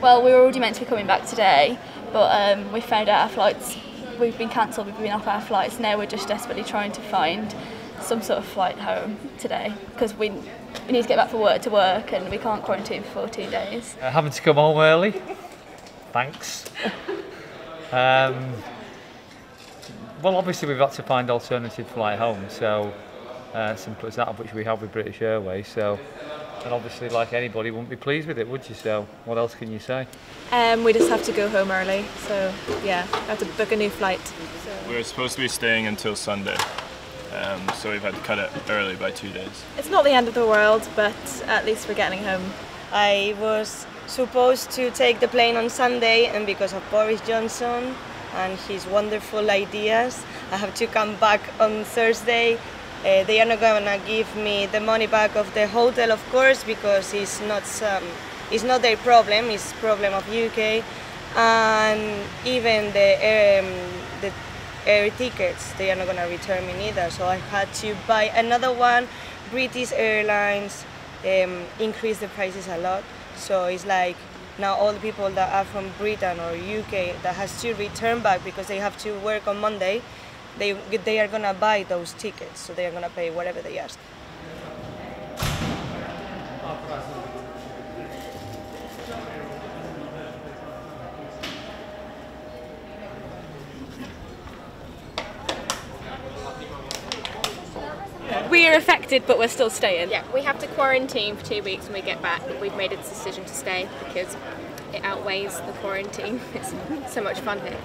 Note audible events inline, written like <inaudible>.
Well, we were already meant to be coming back today, but um, we found out our flights, we've been cancelled, we've been off our flights. Now we're just desperately trying to find some sort of flight home today because we, we need to get back for work to work and we can't quarantine for 14 days. Uh, having to come home early. Thanks. um, well, obviously we've got to find alternative flight home, so uh, simple as that, of which we have with British Airways. So, and obviously, like anybody, wouldn't be pleased with it, would you? So, what else can you say? Um, we just have to go home early, so yeah, we have to book a new flight. So. We were supposed to be staying until Sunday, um, so we've had to cut it early by two days. It's not the end of the world, but at least we're getting home. I was supposed to take the plane on Sunday, and because of Boris Johnson and his wonderful ideas, I have to come back on Thursday. Uh, they are not gonna give me the money back of the hotel, of course, because it's not some, it's not their problem. It's problem of UK, and even the um, the air tickets they are not gonna return me neither. So I had to buy another one. British Airlines um, increased the prices a lot, so it's like now all the people that are from Britain or UK that has to return back because they have to work on Monday, they they are gonna buy those tickets, so they are gonna pay whatever they ask. We are affected, but we're still staying. Yeah, we have to quarantine for two weeks when we get back, but we've made a decision to stay because it outweighs the quarantine. <laughs> It's so much fun here.